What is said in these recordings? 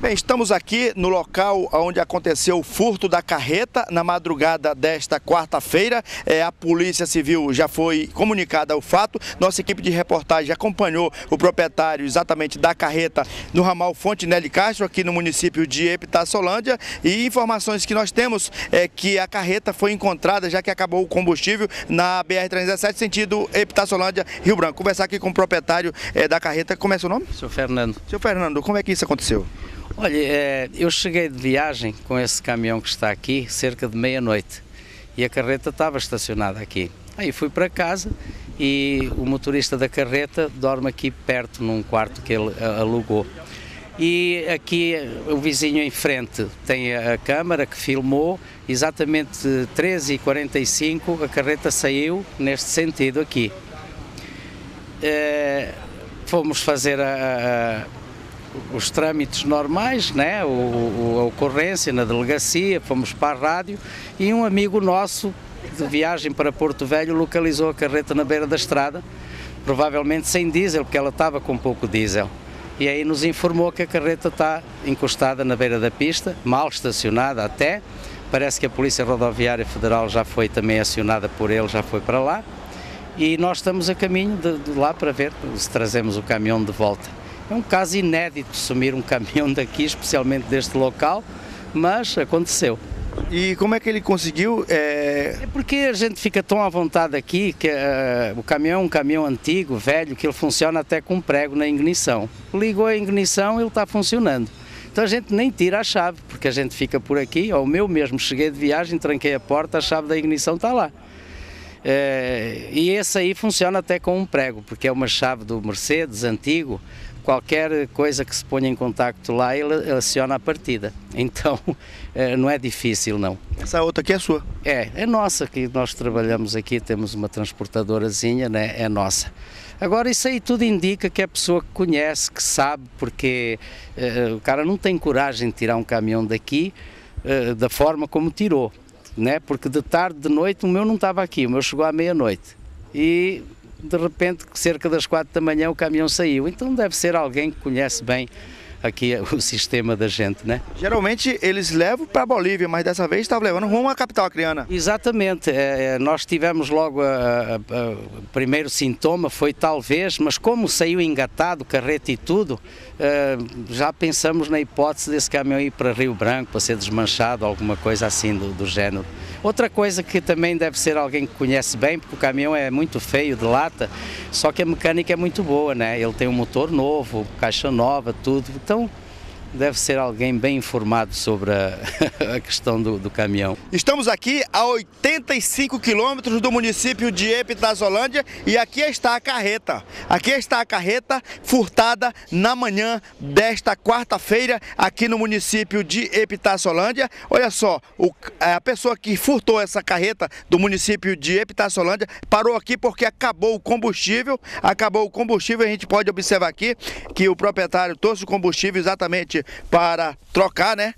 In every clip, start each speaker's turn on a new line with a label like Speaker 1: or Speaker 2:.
Speaker 1: Bem, estamos aqui no local onde aconteceu o furto da carreta na madrugada desta quarta-feira. É, a Polícia Civil já foi comunicada o fato. Nossa equipe de reportagem acompanhou o proprietário exatamente da carreta no ramal Fontenelle Castro, aqui no município de Epitásolândia. E informações que nós temos é que a carreta foi encontrada já que acabou o combustível na BR-317, sentido Epitásolândia, Rio Branco. Conversar aqui com o proprietário é, da carreta. Como é seu nome?
Speaker 2: Sou Fernando.
Speaker 1: Seu Fernando, como é que isso aconteceu?
Speaker 2: Olha, é, eu cheguei de viagem com esse caminhão que está aqui cerca de meia-noite e a carreta estava estacionada aqui. Aí fui para casa e o motorista da carreta dorme aqui perto num quarto que ele alugou. E aqui o vizinho em frente tem a câmara que filmou, exatamente 13h45 a carreta saiu neste sentido aqui. É, fomos fazer a os trâmites normais, né? O, o, a ocorrência na delegacia, fomos para a rádio e um amigo nosso de viagem para Porto Velho localizou a carreta na beira da estrada, provavelmente sem diesel, porque ela estava com pouco diesel. E aí nos informou que a carreta está encostada na beira da pista, mal estacionada até. Parece que a Polícia Rodoviária Federal já foi também acionada por ele, já foi para lá. E nós estamos a caminho de, de lá para ver se trazemos o caminhão de volta. É um caso inédito sumir um caminhão daqui, especialmente deste local, mas aconteceu.
Speaker 1: E como é que ele conseguiu?
Speaker 2: É, é porque a gente fica tão à vontade aqui que uh, o caminhão é um caminhão antigo, velho, que ele funciona até com prego na ignição. Ligou a ignição, ele está funcionando. Então a gente nem tira a chave, porque a gente fica por aqui, ou o meu mesmo, cheguei de viagem, tranquei a porta, a chave da ignição está lá. É, e esse aí funciona até com um prego, porque é uma chave do Mercedes antigo, qualquer coisa que se ponha em contacto lá, ele aciona a partida. Então, eh, não é difícil, não.
Speaker 1: Essa outra aqui é sua?
Speaker 2: É, é nossa, que nós trabalhamos aqui, temos uma transportadorazinha, né? é nossa. Agora, isso aí tudo indica que é a pessoa que conhece, que sabe, porque uh, o cara não tem coragem de tirar um caminhão daqui uh, da forma como tirou, né? porque de tarde, de noite, o meu não estava aqui, o meu chegou à meia-noite. E de repente, cerca das quatro da manhã, o caminhão saiu. Então deve ser alguém que conhece bem aqui o sistema da gente, né?
Speaker 1: Geralmente eles levam para a Bolívia, mas dessa vez estava levando rumo à capital acriana.
Speaker 2: Exatamente, é, é nós tivemos logo o primeiro sintoma, foi talvez, mas como saiu engatado, carreta e tudo, é, já pensamos na hipótese desse caminhão ir para Rio Branco, para ser desmanchado, alguma coisa assim do, do género. Outra coisa que também deve ser alguém que conhece bem, porque o caminhão é muito feio de lata, só que a mecânica é muito boa, né? Ele tem um motor novo, caixa nova, tudo. Então, deve ser alguém bem informado sobre a, a questão do, do, caminhão.
Speaker 1: Estamos aqui a 85 quilômetros do município de Epitazolândia e aqui está a carreta. Aqui está a carreta furtada na manhã desta quarta-feira aqui no município de Epitazolândia. Olha só, o, a pessoa que furtou essa carreta do município de Epitazolândia parou aqui porque acabou o combustível. Acabou o combustível, a gente pode observar aqui que o proprietário trouxe o combustível exatamente para trocar, né?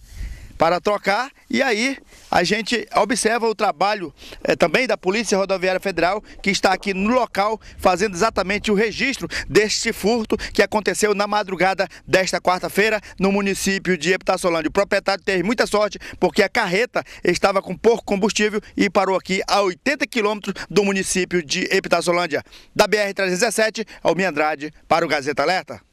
Speaker 1: Para trocar e aí a gente observa o trabalho é, também da Polícia Rodoviária Federal que está aqui no local fazendo exatamente o registro deste furto que aconteceu na madrugada desta quarta-feira no município de Epitaçolândia. O proprietário teve muita sorte porque a carreta estava com pouco combustível e parou aqui a 80 quilômetros do município de Epitaçolândia. Da BR-317, Almir Andrade para o Gazeta Alerta.